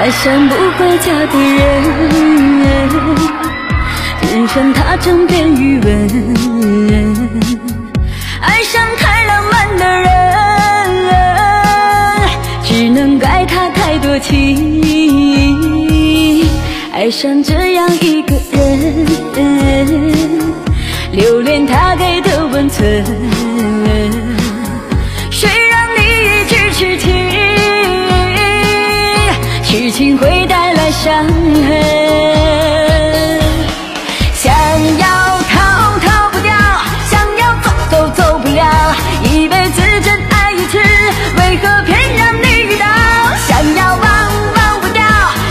爱上不回家的人，只剩他枕边余温。爱上太浪漫的人，只能怪他太多情。爱上这样一个人，留恋他给的温存。痴情会带来伤痕。想要逃逃不掉，想要走走走不了，一辈子真爱一次，为何偏让你遇到？想要忘忘不掉，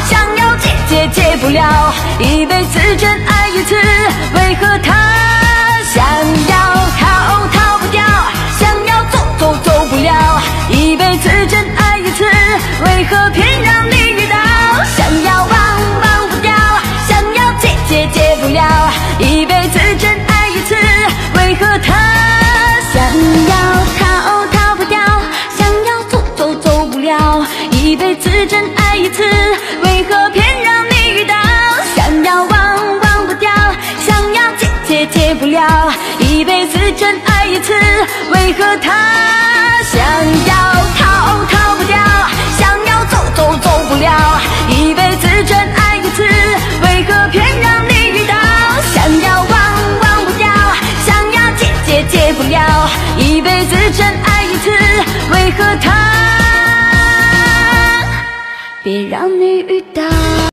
想要戒戒戒不了，一辈子真爱一次，为何他？想要逃逃不掉，想要走走走不了，一辈子真爱一次，为何偏让你只真爱一次为何偏让你遇到？想要忘忘不掉想要戒戒戒不了。一辈子真爱一次为何他想要逃逃不掉？想要走走走不了。一辈子真爱一次为何偏让你遇到？想要忘忘不掉想要戒戒戒不了。一辈子真爱一次为何他别让你遇到。